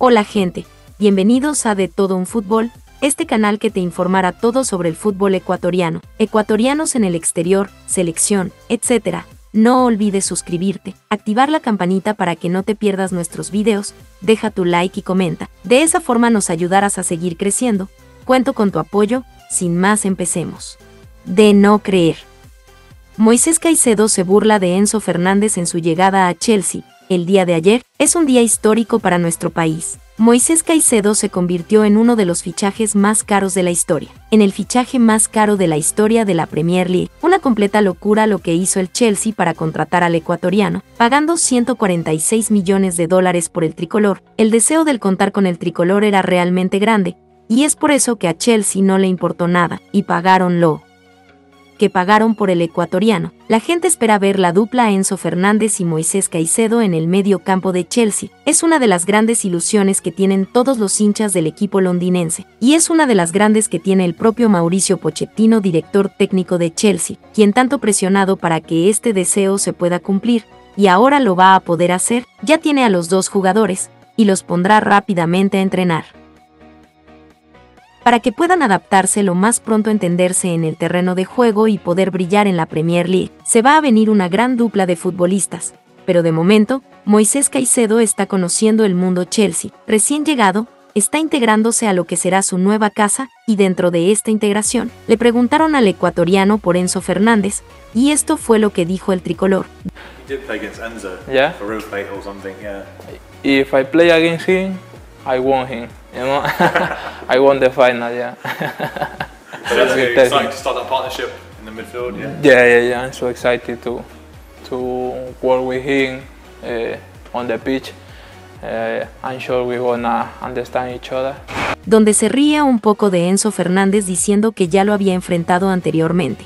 Hola gente, bienvenidos a De Todo un Fútbol, este canal que te informará todo sobre el fútbol ecuatoriano, ecuatorianos en el exterior, selección, etc. No olvides suscribirte, activar la campanita para que no te pierdas nuestros videos, deja tu like y comenta. De esa forma nos ayudarás a seguir creciendo. Cuento con tu apoyo, sin más empecemos. De no creer. Moisés Caicedo se burla de Enzo Fernández en su llegada a Chelsea. El día de ayer es un día histórico para nuestro país. Moisés Caicedo se convirtió en uno de los fichajes más caros de la historia, en el fichaje más caro de la historia de la Premier League. Una completa locura lo que hizo el Chelsea para contratar al ecuatoriano, pagando 146 millones de dólares por el tricolor. El deseo del contar con el tricolor era realmente grande, y es por eso que a Chelsea no le importó nada, y pagaron lo que pagaron por el ecuatoriano. La gente espera ver la dupla Enzo Fernández y Moisés Caicedo en el medio campo de Chelsea. Es una de las grandes ilusiones que tienen todos los hinchas del equipo londinense, y es una de las grandes que tiene el propio Mauricio Pochettino, director técnico de Chelsea, quien tanto presionado para que este deseo se pueda cumplir, y ahora lo va a poder hacer, ya tiene a los dos jugadores, y los pondrá rápidamente a entrenar para que puedan adaptarse lo más pronto entenderse en el terreno de juego y poder brillar en la Premier League. Se va a venir una gran dupla de futbolistas, pero de momento, Moisés Caicedo está conociendo el mundo Chelsea, recién llegado, está integrándose a lo que será su nueva casa, y dentro de esta integración, le preguntaron al ecuatoriano por Enzo Fernández, y esto fue lo que dijo el tricolor. I play against him, I won the final. Yeah. So that's really exciting to start that partnership in the midfield. Yeah. Yeah, yeah, yeah. I'm so excited to to work with him uh, on the pitch. Uh, I'm sure we're gonna understand each other. donde se ría un poco de Enzo Fernández diciendo que ya lo había enfrentado anteriormente.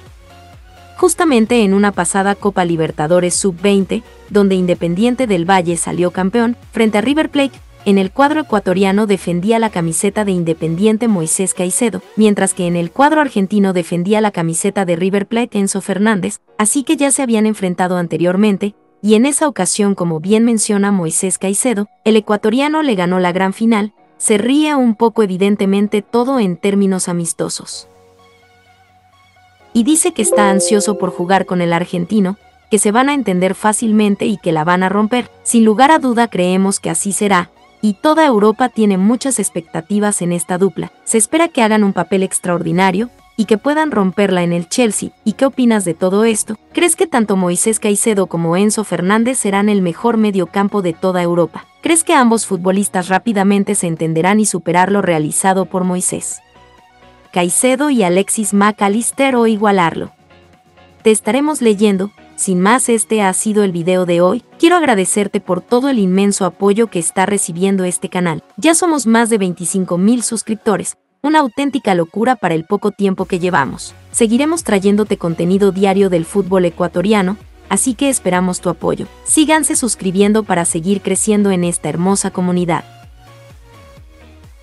Justamente en una pasada Copa Libertadores Sub-20, donde Independiente del Valle salió campeón, frente a River Plate, en el cuadro ecuatoriano defendía la camiseta de Independiente Moisés Caicedo, mientras que en el cuadro argentino defendía la camiseta de River Plate Enzo Fernández, así que ya se habían enfrentado anteriormente, y en esa ocasión, como bien menciona Moisés Caicedo, el ecuatoriano le ganó la gran final, se ría un poco evidentemente todo en términos amistosos. Y dice que está ansioso por jugar con el argentino, que se van a entender fácilmente y que la van a romper. Sin lugar a duda creemos que así será, y toda Europa tiene muchas expectativas en esta dupla. Se espera que hagan un papel extraordinario y que puedan romperla en el Chelsea. ¿Y qué opinas de todo esto? ¿Crees que tanto Moisés Caicedo como Enzo Fernández serán el mejor mediocampo de toda Europa? ¿Crees que ambos futbolistas rápidamente se entenderán y superar lo realizado por Moisés? Caicedo y Alexis McAllister o igualarlo. Te estaremos leyendo, sin más, este ha sido el video de hoy. Quiero agradecerte por todo el inmenso apoyo que está recibiendo este canal. Ya somos más de 25 mil suscriptores, una auténtica locura para el poco tiempo que llevamos. Seguiremos trayéndote contenido diario del fútbol ecuatoriano, así que esperamos tu apoyo. Síganse suscribiendo para seguir creciendo en esta hermosa comunidad.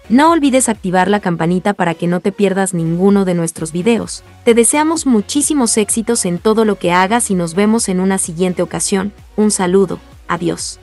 No olvides activar la campanita para que no te pierdas ninguno de nuestros videos. Te deseamos muchísimos éxitos en todo lo que hagas y nos vemos en una siguiente ocasión. Un saludo. Adiós.